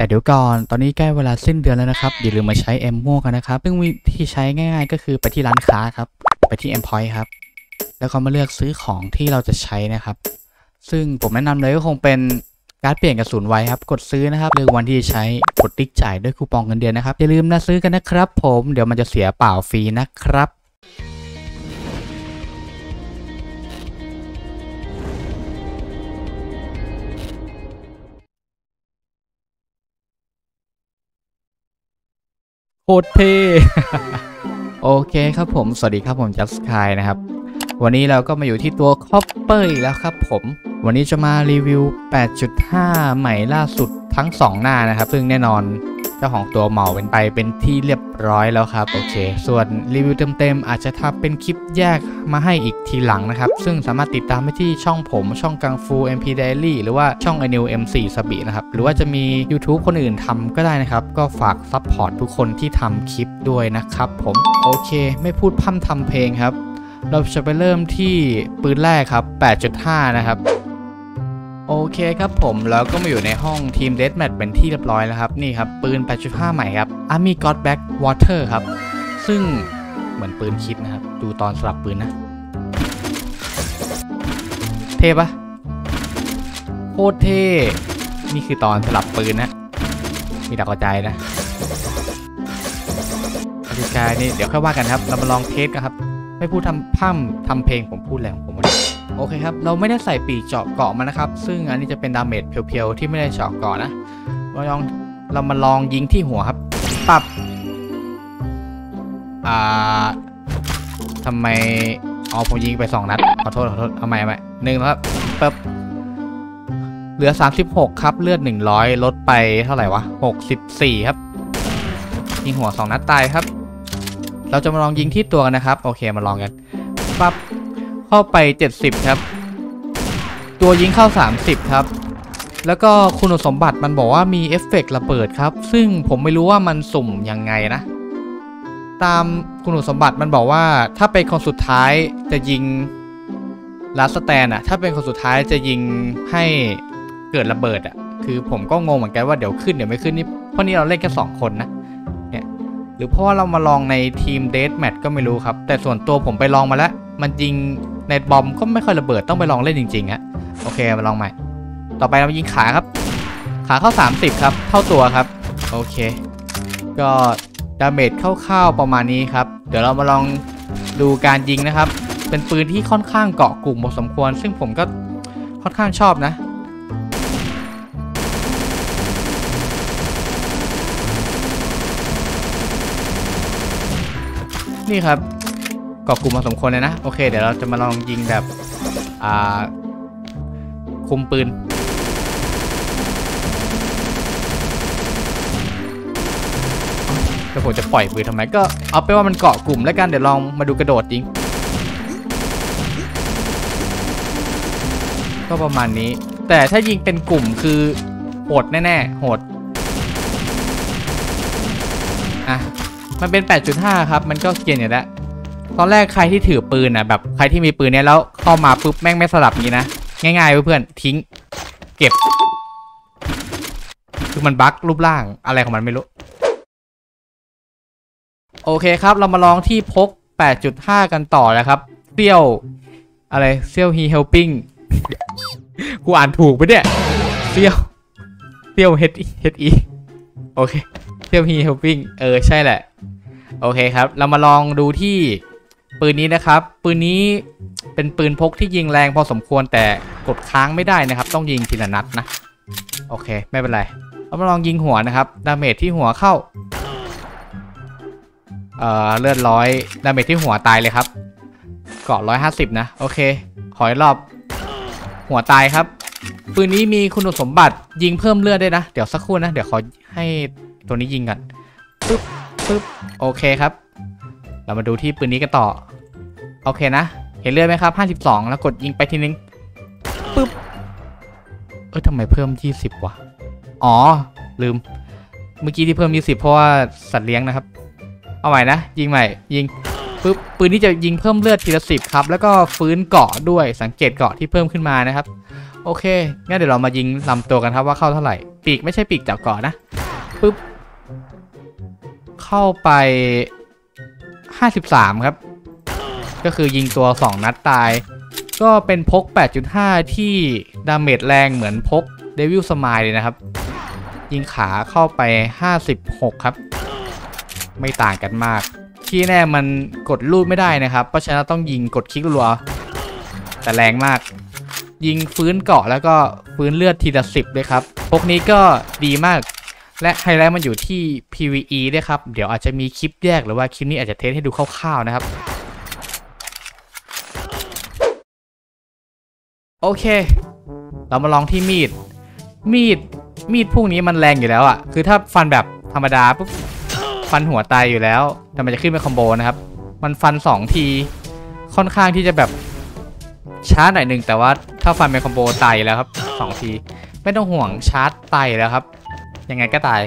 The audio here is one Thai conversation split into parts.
แต่เดี๋ยวก่อนตอนนี้ใกล้เวลาสิ้นเดือนแล้วนะครับอย่าลืมมาใช้เอ็มม่วกันนะครับซึ่งวิธีใช้ง่ายๆ ก็คือไปที่ร้านค้าครับ ไปที่ M Point ครับ แล้วก็มาเลือกซื้อของที่เราจะใช้นะครับ ซึ่งผมแนะนำเลยก็คงเป็นการ์ดเปลี่ยนกระสุนไว้ครับกดซื้อนะครับเลือกวันที่จะใช้กดติ๊กจ่ายด้วยคูปองเงินเดือนนะครับอย่าลืมนะซื้อกันนะครับ ผมเดี๋ยวมันจะเสียเปล่าฟรีนะครับ คตรเท่โอเคครับผม สวัสดีครับผมจัสกายนะครับ วันนี้เราก็มาอยู่ที่ตัวคอปเปอร์อีกแล้วครับผม วันนี้จะมารีวิว 8.5 ใหม่ล่าสุดทั้ง 2 หน้านะครับ ซึ่งแน่นอน เจ้าของตัวเหมาเป็นไปเป็นที่เรียบร้อยแล้วครับโอเค ส่วนรีวิวเต็มๆอาจจะทำเป็นคลิปแยกมาให้อีกทีหลังนะครับ ซึ่งสามารถติดตามได้ที่ช่องผมช่องกังฟู MP Daily หรือว่าช่อง i n e w M4 สบีนะครับ หรือว่าจะมี YouTube คนอื่นทำก็ได้นะครับ ก็ฝาก support ทุกคนที่ทำคลิปด้วยนะครับผมโอเค ไม่พูดพร่ำทำเพลงครับ เราจะไปเริ่มที่ปืนแรกครับ 8.5 นะครับ เคครับผมแล้วก็มาอยู่ในห้องทีม Deathmatch เป็นที่เรียบร้อยแล้วครับนี่ครับปืน 8.5 ใหม่ครับ Army God Back Water ครับ ซึ่งเหมือนปืนคิดนะครับ ดูตอนสลับปืนนะ เท่ปะโคตรเท่นี่คือตอนสลับปืนนะ มีดากระจายนะกติกานี่เดี๋ยวค่อยว่ากันครับ เรามาลอง test กันครับ ไม่พูดทำพร่ำทำเพลงผมพูดแรงผมวันนี้ โอเคครับ เราไม่ได้ใส่ปีกเจาะเกาะมานนะครับ ซึ่งอันนี้จะเป็น damage pure ๆที่ไม่ได้เจาะเกาะนะเราลองเรามาลองยิงที่หัวครับ ปับอ่าทำไมอ๋อผมยิงไป2นัด ขอโทษขอโทษเอาใหม่เอาใหม่หนึ่งครับปึ๊บเหลือ 36 ครับ เลือด 100 ลดไปเท่าไหร่วะ 64 ครับ ยิงหัว 2 นัดตายครับ เราจะมาลองยิงที่ตัวกันนะครับ โอเคมาลองกันปั๊บ เข้าไป 70 ครับ ตัวยิงเข้า 30 ครับ แล้วก็คุณสมบัติมันบอกว่ามีเอฟเฟกต์ระเบิดครับ ซึ่งผมไม่รู้ว่ามันสุ่มยังไงนะ ตามคุณสมบัติมันบอกว่าถ้าเป็นคนสุดท้ายจะยิงลาสแตนอะถ้าเป็นคนสุดท้ายจะยิงให้เกิดระเบิดอะคือผมก็งงเหมือนกันว่าเดี๋ยวขึ้นเดี๋ยวไม่ขึ้นนี่เพราะนี่เราเล่นแค่สองคนนะเนี่ยหรือเพราะว่าเรามาลองในทีมเดทแมทก็ไม่รู้ครับ แต่ส่วนตัวผมไปลองมาแล้ว มันยิงในบอมก็ไม่ค่อยระเบิดต้องไปลองเล่นจริงๆฮะโอเคมาลองใหม่ ต่อไปเรามายิงขาครับ ขาเข้า 30 ครับ เท่าตัวครับ โอเค ก็ดาเมจคร่าๆประมาณนี้ครับ เดี๋ยวเรามาลองดูการยิงนะครับ เป็นปืนที่ค่อนข้างเกาะกลุ่มพอสมควร ซึ่งผมก็ค่อนข้างชอบนะนี่ครับ กาะกลุ่มพอสมควรเลยนะ โอเค เดี๋ยวเราจะมาลองยิงแบบ อ่า คุมปืน แล้วผมจะปล่อยปืนทำไม ก็เอาไปนว่ามันเกาะกลุ่มแล้วกัน เดี๋ยวลองมาดูกระโดดยิง ก็ประมาณนี้ แต่ถ้ายิงเป็นกลุ่มคือโหดแน่ๆ โหด อะ มันเป็น 8.5 ครับ มันก็เกียนอยู่แล้ว ตอนแรกใครที่ถือปืนอะแบบใครที่มีปืนเนี้ยแล้วเข้ามาปุ๊บแม่งไม่สลับนี้นะง่ายๆเพื่อนๆทิ้ง เก็บ คือมัน bug รูปร่างอะไรของมันไม่รู้ โอเคครับเรามาลองที่พก 8.5 กันต่อแล้วครับเซี่ยวอะไรเซี่ยวฮีเฮลปิ้งกูอ่านถูกปะเนี่ยเซี่ยวเซี่ยวเฮดเฮดอีโอเคเซี่ยวฮีเฮลปิ้งเออใช่แหละ โอเคครับ เรามาลองดูที่ ปืนนี้นะครับ ปืนนี้เป็นปืนพกที่ยิงแรงพอสมควรแต่กดค้างไม่ได้นะครับ ต้องยิงทีละนัดนะ โอเค ไม่เป็นไรเรามาลองยิงหัวนะครับ damage ที่หัวเข้า เอ่อ เลือดร้อย damage ที่หัวตายเลยครับ เกาะร้อยห้าสิบนะ โอเค ขออีกรอบ หัวตายครับ ปืนนี้มีคุณสมบัติยิงเพิ่มเลือดด้วยนะ เดี๋ยวสักครู่นะ เดี๋ยวขอให้ตัวนี้ยิงกันปึ๊บปึ๊บ โอเคครับ เรามาดูที่ปืนนี้กันต่อ โอเคนะ เห็นเลือดไหมครับ 52 แล้วกดยิงไปทีนึงปึ๊บ เอ้ยทำไมเพิ่ม 20 วะ อ๋อ ลืม เมื่อกี้ที่เพิ่ม 20 เพราะว่าสัตว์เลี้ยงนะครับ เอาใหม่นะ ยิงใหม่ ยิงปึ๊บ ปืนนี้จะยิงเพิ่มเลือดทีละสิบครับ แล้วก็ฟื้นเกาะด้วย สังเกตเกาะที่เพิ่มขึ้นมานะครับ โอเค งั้นเดี๋ยวเรามายิงลำตัวกันครับว่าเข้าเท่าไหร่ ปีกไม่ใช่ปีกจับเกาะนะปุ๊บ เข้าไป 53 ครับ ก็คือยิงตัว 2 นัดตาย ก็เป็นพก 8.5 ที่ damage แรงเหมือนพก Devil Smile เลยนะครับ ยิงขาเข้าไป 56 ครับ ไม่ต่างกันมาก ที่แน่มันกดลูดไม่ได้นะครับ เพราะฉะนั้นต้องยิงกดคลิกรัว แต่แรงมาก ยิงฟื้นเกาะแล้วก็ฟื้นเลือดทีละสิบด้วยครับพวกนี้ก็ดีมากและไฮไลท์มันอยู่ที่ PVE ด้วยครับ เดี๋ยวอาจจะมีคลิปแยกหรือว่าคลิปนี้อาจจะเทสให้ดูคร่าวๆนะครับ โอเค เรามาลองที่มีด มีด มีดพวกนี้มันแรงอยู่แล้วอะ่ะ คือถ้าฟันแบบธรรมดาปุ๊บ ฟันหัวตายอยู่แล้วแต่มันจะขึ้นเป็น combo นะครับ มันฟัน 2 ที ค่อนข้างที่จะแบบช้าหน่อยหนึ่งแต่ว่าถ้าฟันเป็น combo ตายแล้วครับสองทีไม่ต้องห่วงชาร์จตายแล้วครับ ยังไงก็ตาย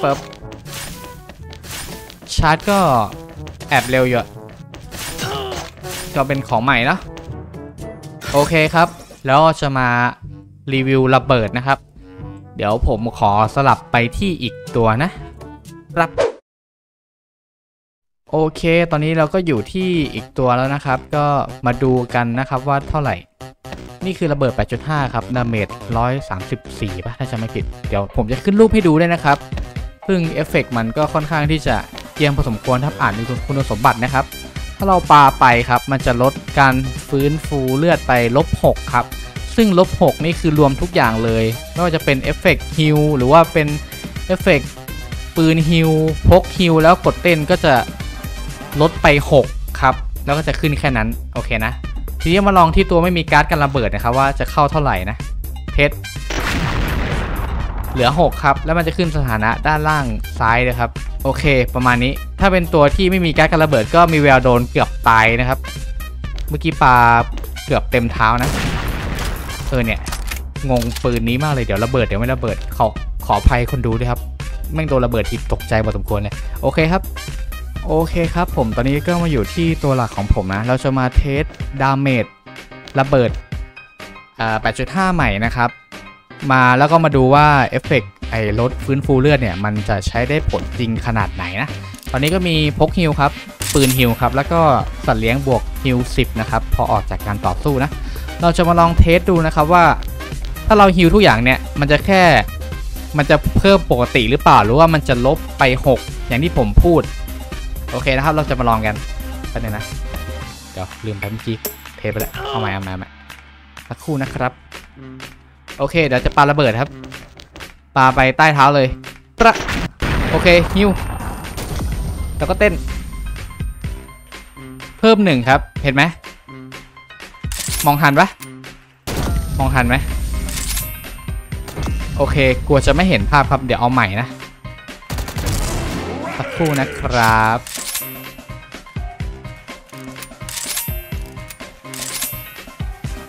เปิบชาร์จก็แอบเร็วอยู่อะก็เป็นของใหม่นะ โอเคครับ แล้วจะมารีวิวระเบิดนะครับ เดี๋ยวผมขอสลับไปที่อีกตัวนะครับโอเค ตอนนี้เราก็อยู่ที่อีกตัวแล้วนะครับ ก็มาดูกันนะครับว่าเท่าไหร่ นี่คือระเบิด 8.5 ครับ damage 134ป่ะ ถ้าจะไม่ผิด เดี๋ยวผมจะขึ้นรูปให้ดูด้วยนะครับ ซึ่งเอฟเฟกต์มันก็ค่อนข้างที่จะเกรียนพอสมควรถ้าอ่านดูคุณสมบัตินะครับ ถ้าเราปาไปครับ มันจะลดการฟื้นฟูเลือดไปลบ6ครับ ซึ่งลบ6นี่คือรวมทุกอย่างเลย ไม่ว่าจะเป็นเอฟเฟกต์ heal หรือว่าเป็นเอฟเฟกต์ปืน heal พก heal แล้วกดเต้นก็จะลดไป 6 ครับ แล้วก็จะขึ้นแค่นั้น โอเคนะ ทีนี้มาลองที่ตัวไม่มีการ์ดกันระเบิดนะครับ ว่าจะเข้าเท่าไหร่นะเพชรเหลือ 6 ครับ แล้วมันจะขึ้นสถานะด้านล่างซ้ายนะครับ โอเค ประมาณนี้ ถ้าเป็นตัวที่ไม่มีการ์ดกันระเบิดก็มีแววโดนเกือบตายนะครับ เมื่อกี้ปาเกือบเต็มเท้านะ เออเนี่ย งงปืนนี้มากเลย เดี๋ยวระเบิดเดี๋ยวไม่ระเบิด ขอขออภัยคนดูด้วยครับ แม่งโดนระเบิดทีตกใจพอสมควรเลย โอเคครับ โอเคครับ ผม ตอนนี้ก็มาอยู่ที่ตัวหลักของผมนะ เราจะมา test damage ระเบิดอ่า8.5 ใหม่นะครับ มาแล้วก็มาดูว่าเอฟเฟกต์ ไอ้ลดฟื้นฟูเลือดเนี่ยมันจะใช้ได้ผลจริงขนาดไหนนะ ตอนนี้ก็มีพก heal ครับ ปืน heal ครับ แล้วก็สัตว์เลี้ยงบวก heal 10 นะครับ พอออกจากการต่อสู้นะ เราจะมาลอง test ดูนะครับว่า ถ้าเรา heal ทุกอย่างเนี่ย มันจะแค่มันจะเพิ่มปกติหรือเปล่าหรือว่ามันจะลบไป 6 อย่างที่ผมพูด โอเคนะครับ เราจะมาลองกันแป๊บนึงนะ เดี๋ยวลืมไปเมื่อกี้เทไปแล้วเอาใหม่เอาใหม่เอาใหม่สักครู่นะครับ โอเค เดี๋ยวจะปาระเบิดครับ ปาไปใต้เท้าเลยตระโอเคฮิวแล้วก็เต้น เพิ่มหนึ่งครับ เห็นไหม มองทันปะมองทันไหม โอเค กลัวจะไม่เห็นภาพครับ เดี๋ยวเอาใหม่นะ สักครู่นะครับ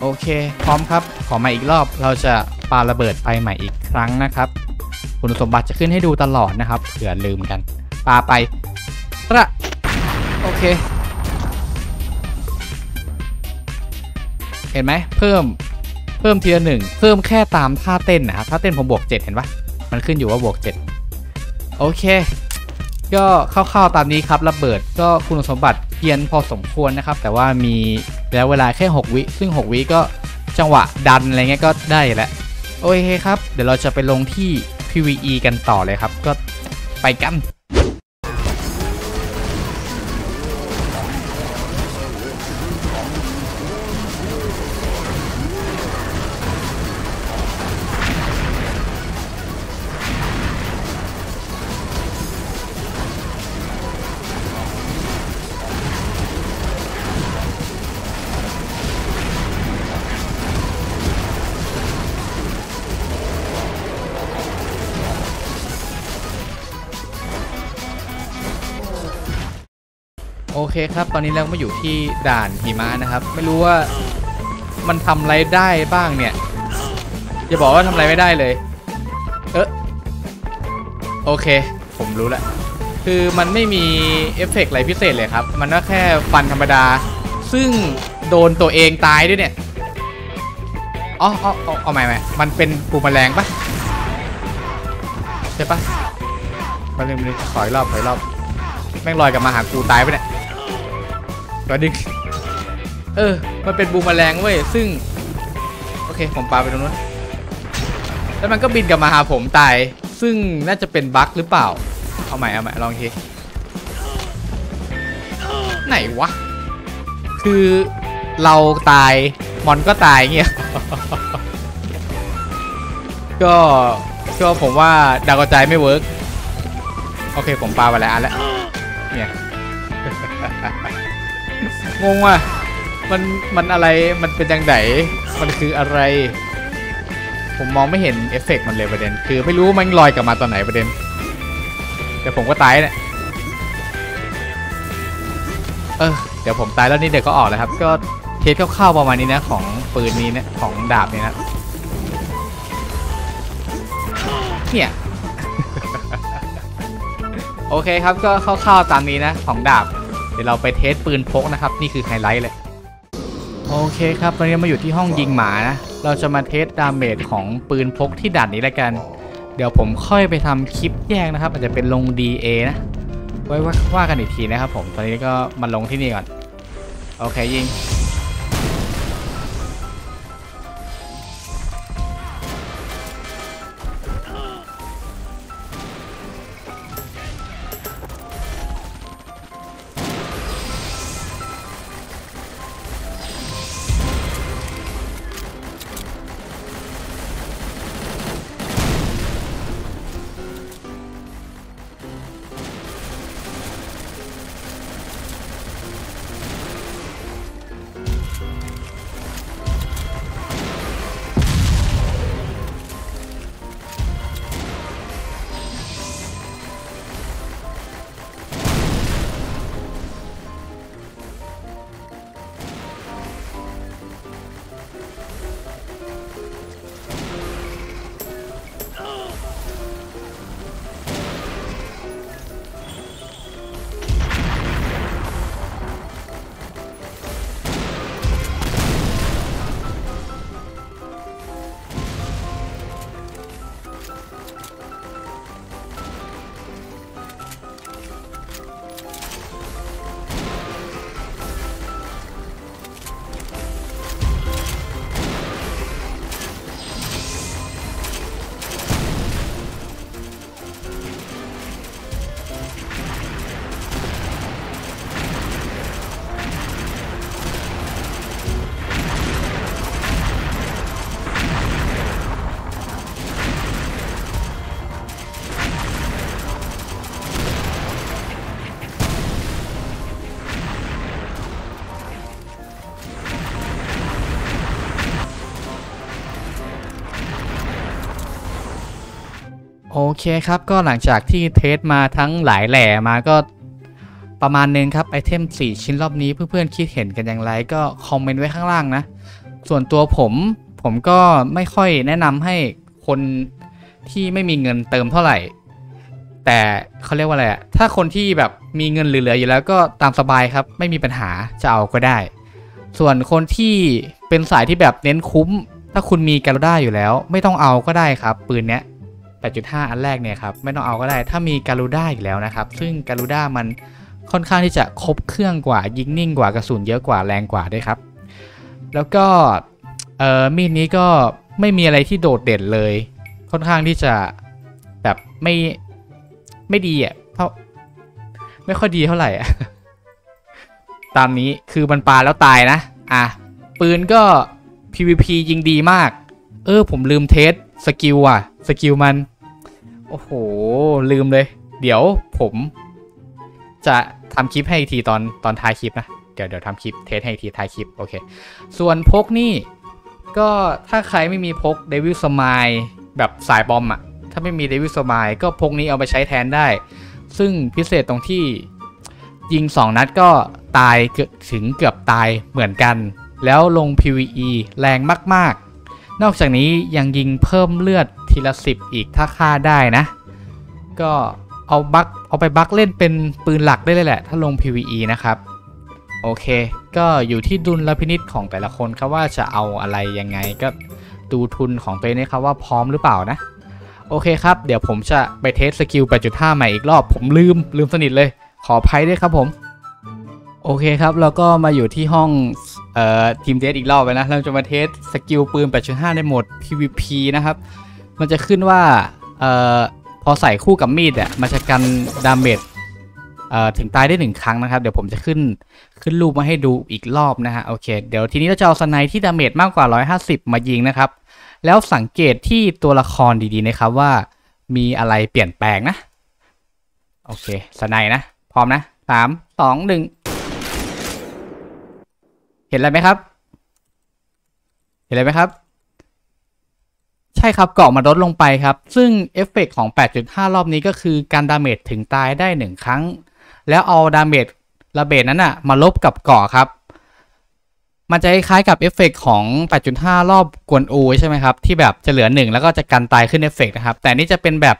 โอเค พร้อมครับ ขอมาอีกรอบ เราจะปาระเบิดไปใหม่อีก รั้งนะครับ คุณสมบัติจะขึ้นให้ดูตลอดนะครับเผื่อลืมกันปาไประโอเค เห็นไหมเพิ่มเพิ่มทีละหนึ่งเพิ่มแค่ตามท่าเต้นนะครับท่าเต้นผมบวก 7 เห็นปะมันขึ้นอยู่ว่าบวก 7 โอเค ก็คร่าวๆตามนี้ครับระเบิดก็คุณสมบัติเกียนพอสมควรนะครับ แต่ว่ามีแล้วเวลาแค่ 6 วิ ซึ่ง 6 วิก็จังหวะดันอะไรเงี้ยก็ได้แล้ว โอเคครับ เดี๋ยวเราจะไปลงที่ PVE กันต่อเลยครับ ก็ไปกัน เคครับ ตอนนี้เราก็มาอยู่ที่ด่านหิมะนะครับ ไม่รู้ว่ามันทำอะไรได้บ้างเนี่ย อย่าบอกว่าทำอะไรไม่ได้เลย เออโอเค ผมรู้ล้วคือมันไม่มีเอฟเฟกต์อะไรพิเศษเลยครับ มันก็แค่ฟันธรรมดา ซึ่งโดนตัวเองตายด้วยเนี่ยอ๋ออ๋ออ๋อเอาใหม่ใหม่มันเป็นปูแมลงปะใช่ปะมาเร็วมาเร็วถอยรอบถอยรอบ แม่งลอยกลับมาหากูตายไปเนี่ย ก็ดึงเออ มันเป็นบูมแมลงเว้ย ซึ่ง โอเค ผมปาไปตรงนู้น แล้วมันก็บินกลับมาหาผมตาย ซึ่งน่าจะเป็นบั๊กหรือเปล่า เอาใหม่เอาใหม่ลองทีไหนวะ คือเราตาย มอนก็ตายเงี้ย ก็ก็ผมว่าดาวกระจายไม่เวิร์กโอเค ผมปาไปแล้วอันแล้วเนี่ย งงว่ะมันมันอะไรมันเป็นยังไงมันคืออะไร ผมมองไม่เห็นเอฟเฟกต์มันเลยประเด็น คือไม่รู้มันลอยกลับมาตอนไหนประเด็น แต่ผมก็ตายเนี่ยเออเดี๋ยวผมตายแล้วนี่เดี๋ยวก็ออกแล้วครับ ก็ test คร่าวๆประมาณนี้นะของปืนนี้นะของดาบนี้นะเนี่ยโอเคครับก็คร่าวๆตามนี้นะของดาบ เดี๋ยวเราไป test ปืนพกนะครับ นี่คือไฮไลต์เลย โอเคครับตอนนี้มาอยู่ที่ห้องยิงหมานะ เราจะมา test damage ของปืนพกที่ด่านนี้แล้วกัน เดี๋ยวผมค่อยไปทำคลิปแยกนะครับ อาจจะเป็นลง DA นะ ไว้ว่ากันอีกทีนะครับผม ตอนนี้ก็มาลงที่นี่ก่อน โอเคยิง โอเคครับก็หลังจากที่เทสมาทั้งหลายแหล่มาก็ประมาณนึงครับไอเทม 4 ชิ้นรอบนี้เพื่อนๆคิดเห็นกันอย่างไรก็คอมเมนต์ไว้ข้างล่างนะ ส่วนตัวผมผมก็ไม่ค่อยแนะนำให้คนที่ไม่มีเงินเติมเท่าไหร่ แต่เขาเรียกว่าอะไรอะถ้าคนที่แบบมีเงินเหลือๆอยู่แล้วก็ตามสบายครับ ไม่มีปัญหาจะเอาก็ได้ ส่วนคนที่เป็นสายที่แบบเน้นคุ้ม ถ้าคุณมีการ o ด้าอยู่แล้ว ไม่ต้องเอาก็ได้ครับ ปืนเนี้ย 8.5 อันแรกเนี่ยครับไม่ต้องเอาก็ได้ถ้ามีการูด้าอีกแล้วนะครับ ซึ่งการูด้ามันค่อนข้างที่จะครบเครื่องกว่ายิงนิ่งกว่ากระสุนเยอะกว่าแรงกว่าด้วยครับ แล้วก็เออมีดนี้ก็ไม่มีอะไรที่โดดเด่นเลย ค่อนข้างที่จะแบบไม่ไม่ดีอะเพราะไม่ค่อยดีเท่าไหร่อะตามนี้คือมันปาแล้วตายนะ อะ ปืนก็ PVP ยิงดีมาก เออผมลืม test skill อะ skill มัน โอ้โห ลืมเลย เดี๋ยวผม จะทำคลิปให้อีกทีตอนตอนท้ายคลิปนะ เดี๋ยวเดี๋ยวทำคลิป test ให้อีกทีท้ายคลิป โอเค ส่วนพกนี่ ก็ถ้าใครไม่มีพก Devil Smile แบบสาย bomb อะ ถ้าไม่มี Devil Smile ก็พกนี้เอาไปใช้แทนได้ ซึ่งพิเศษตรงที่ยิง 2 นัดก็ตายเกือบถึงเกือบตายเหมือนกัน แล้วลง PVE แรงมาก ๆ นอกจากนี้ยังยิงเพิ่มเลือดทีละสิบอีกถ้าฆ่าได้นะ ก็เอาบักเอาไปบักเล่นเป็นปืนหลักได้เลยแหละ ถ้าลง PVE นะครับ โอเค ก็อยู่ที่ดุลพินิษของแต่ละคนครับว่าจะเอาอะไรยังไงก็ดูทุนของตัวเองนะครับว่าพร้อมหรือเปล่านะ โอเคครับ เดี๋ยวผมจะไป test skill 8.5 ใหม่อีกรอบ ผมลืมลืมสนิทเลย ขออภัยด้วยครับผม โอเคครับเราก็มาอยู่ที่ห้อง เอ่อทีม test อีกรอบไปนะ เราจะมา test skill ปืน 8.5 ในโหมด PVP นะครับ มันจะขึ้นว่าเอ่อพอใส่คู่กับมีดอะมันจะกัน damage เอ่อถึงตายได้หนึ่งครั้งนะครับ เดี๋ยวผมจะขึ้นขึ้นรูปมาให้ดูอีกรอบนะฮะโอเค เดี๋ยวทีนี้เราจะเอาสไนที่ damage มากกว่า 150 มายิงนะครับ แล้วสังเกตที่ตัวละครดีๆนะครับว่ามีอะไรเปลี่ยนแปลงนะ โอเคสไนนะ พร้อมนะสามสองหนึ่ง เห็นอะไรไหมครับ เห็นอะไรไหมครับ ใช่ครับเกราะมันลดลงไปครับ ซึ่งเอฟเฟกต์ของ 8.5 รอบนี้ก็คือกัน damage ถึงตายได้ 1 ครั้ง แล้วเอา damage ระเบิดนั้นอะมาลบกับเกราะครับ มันจะคล้ายกับเอฟเฟกต์ของ 8.5 รอบกวนอูใช่ไหมครับ ที่แบบจะเหลือ 1 แล้วก็จะกันตายขึ้นเอฟเฟกต์นะครับ แต่นี่จะเป็นแบบ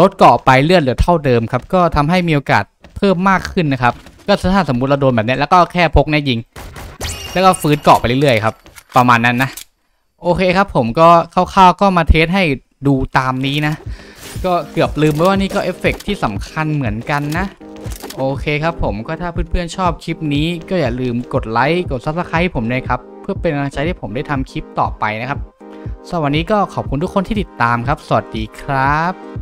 ลดเกราะไปเลือดเหลือเท่าเดิมครับ ก็ทำให้มีโอกาสเพิ่มมากขึ้นนะครับ ก็ถ้าสมมติเราโดนแบบเนี้ยแล้วก็แค่พกเนี่ยยิง แล้วก็ฟื้นเกราะไปเรื่อยๆครับ ประมาณนั้นนะ โอเคครับผมก็คร่าวๆก็มา test ให้ดูตามนี้นะ ก็เกือบลืมไปว่านี่ก็เอฟเฟกต์ที่สำคัญเหมือนกันนะ โอเคครับผมก็ถ้าเพื่อนๆชอบคลิปนี้ ก็อย่าลืมกดไลค์กด Subscribe ผมด้วยครับ เพื่อเป็นกำลังใจให้ผมได้ทำคลิปต่อไปนะครับสำหรับวันนี้ก็ขอบคุณทุกคนที่ติดตามครับ สวัสดีครับ